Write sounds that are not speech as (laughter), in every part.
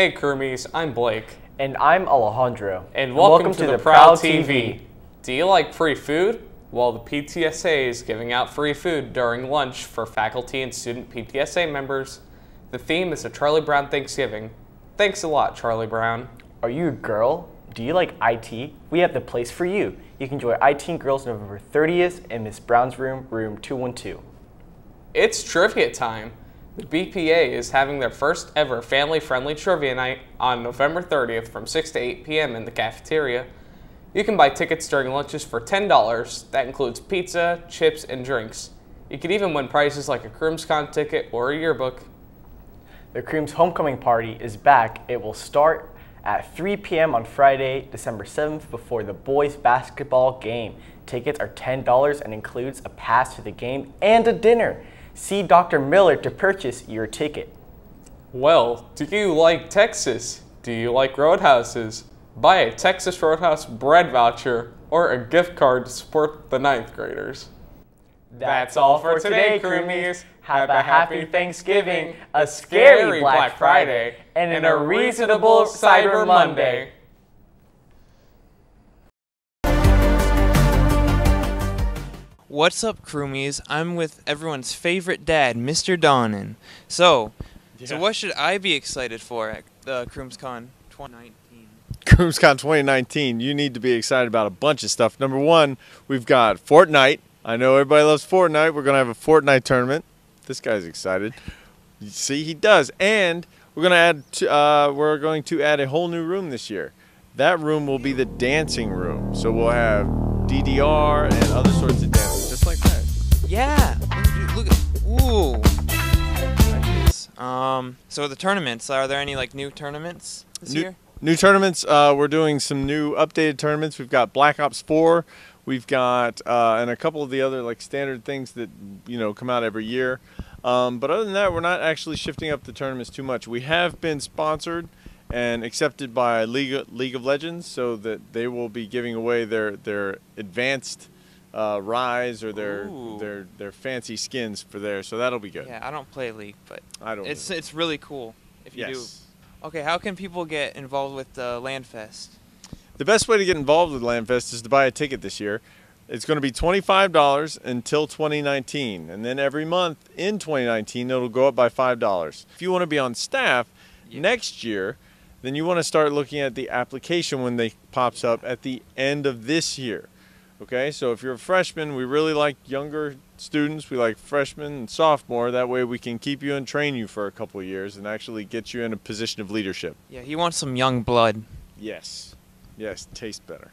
Hey Crewmies, I'm Blake. And I'm Alejandro. And welcome, to, the, Prowl TV. Do you like free food? Well, the PTSA is giving out free food during lunch for faculty and student PTSA members. The theme is a Charlie Brown Thanksgiving. Thanks a lot, Charlie Brown. Are you a girl? Do you like IT? We have the place for you. You can join IT Girls November 30th in Miss Brown's room, room 212. It's trivia time. The BPA is having their first ever family-friendly trivia night on November 30th from 6 to 8 p.m. in the cafeteria. You can buy tickets during lunches for $10. That includes pizza, chips, and drinks. You can even win prizes like a CroomsCon ticket or a yearbook. The Crooms Homecoming Party is back. It will start at 3 p.m. on Friday, December 7th before the boys basketball game. Tickets are $10 and includes a pass to the game and a dinner. See Dr. Miller to purchase your ticket. Well, do you like Texas? Do you like roadhouses? Buy a Texas Roadhouse bread voucher or a gift card to support the ninth graders. That's all for today, crewmies. Have a happy Thanksgiving, a scary Black Friday, and a reasonable Cyber Monday. What's up, crewmies? I'm with everyone's favorite dad, Mr. Donnan. So, Yeah. so what should I be excited for at the CroomsCon 2019? CroomsCon 2019, you need to be excited about a bunch of stuff. Number one, we've got Fortnite. I know everybody loves Fortnite. We're going to have a Fortnite tournament. This guy's excited. You see, he does. And we're going to add to, uh, we're going to add a whole new room this year. That room will be the dancing room. So we'll have DDR and other sorts of Yeah. Look at ooh. Um. So the tournaments. Are there any like new tournaments this New- year? New tournaments. Uh, we're doing some new updated tournaments. We've got Black Ops 4. We've got uh, and a couple of the other like standard things that you know come out every year. Um, but other than that, we're not actually shifting up the tournaments too much. We have been sponsored and accepted by League of, League of Legends, so that they will be giving away their their advanced uh, rise or their Ooh. their their fancy skins for there. So that'll be good. Yeah. I don't play League, but I don't. it's it's really cool if you yes. do. Okay. How can people get involved with the Landfest? The best way to get involved with Landfest is to buy a ticket this year. It's going to be $25 until 2019, and then every month in 2019 it'll go up by $5. If you want to be on staff Yeah. next year, then you want to start looking at the application when they pops up at the end of this year. Okay? So if you're a freshman, we really like younger students. We like freshmen and sophomore. That way we can keep you and train you for a couple of years and actually get you in a position of leadership. Yeah. He wants some young blood. Yes. Yes, taste better.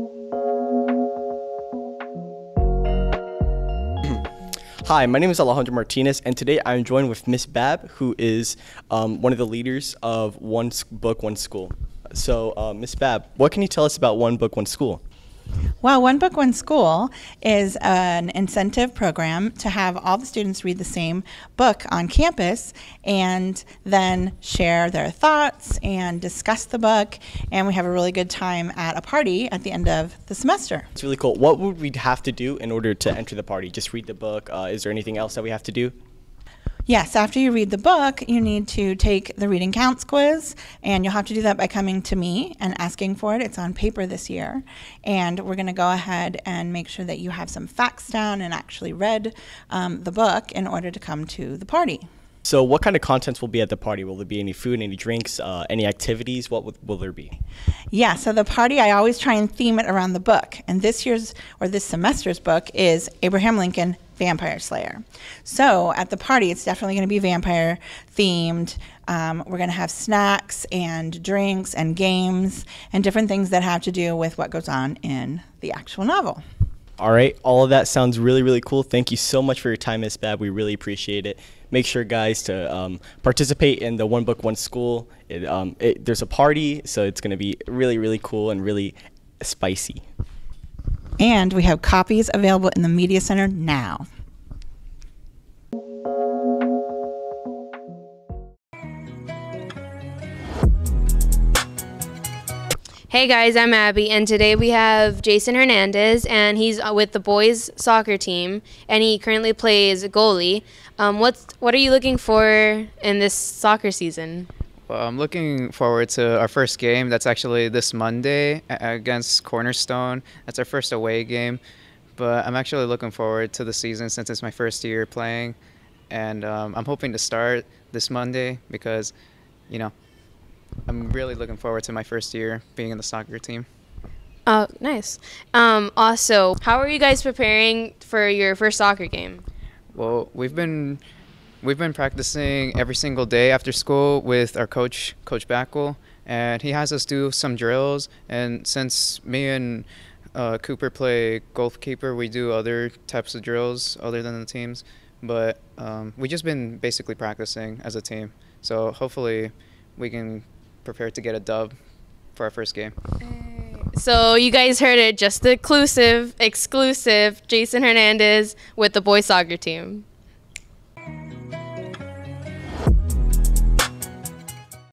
(clears throat) Hi, my name is Alejandro Martinez, and today I'm joined with Miss Bab, who is um, one of the leaders of One Book, One School. So, uh, Miss Bab, what can you tell us about One Book, One School? Well, One Book, One School is an incentive program to have all the students read the same book on campus and then share their thoughts and discuss the book. And we have a really good time at a party at the end of the semester. It's really cool. What would we have to do in order to enter the party? Just read the book? Uh, is there anything else that we have to do? Yes, after you read the book, you need to take the reading counts quiz, and you'll have to do that by coming to me and asking for it. It's on paper this year. And we're going to go ahead and make sure that you have some facts down and actually read um, the book in order to come to the party. So, what kind of contents will be at the party? Will there be any food, any drinks, uh, any activities? What will, will there be? Yeah, so the party, I always try and theme it around the book. And this year's or this semester's book is Abraham Lincoln Vampire Slayer. So at the party, it's definitely going to be vampire themed. Um, we're going to have snacks and drinks and games and different things that have to do with what goes on in the actual novel. All right, all of that sounds really, really cool. Thank you so much for your time, Miss Bab. We really appreciate it. Make sure, guys, to um, participate in the One Book, One School. It, um, it, there's a party, so it's going to be really, really cool and really spicy. And we have copies available in the Media Center now. Hey guys, I'm Abby, and today we have Jason Hernandez, and he's uh, with the boys soccer team, and he currently plays goalie. Um, what's what are you looking for in this soccer season? Well, I'm looking forward to our first game. That's actually this Monday against Cornerstone. That's our first away game, but I'm actually looking forward to the season since it's my first year playing, and um, I'm hoping to start this Monday because, you know, I'm really looking forward to my first year being in the soccer team. Oh, nice. Um, also, how are you guys preparing for your first soccer game? Well, we've been we've been practicing every single day after school with our coach, Coach Backel, and he has us do some drills. And since me and uh, Cooper play goalkeeper, we do other types of drills other than the teams. But um, we just been basically practicing as a team. So hopefully, we can prepare to get a dub for our first game. So you guys heard it, just exclusive, exclusive. Jason Hernandez with the boys soccer team.